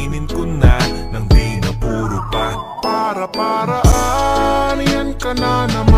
Inin ko na Nang di na puro pa Para paraan, ah, yan ka na naman.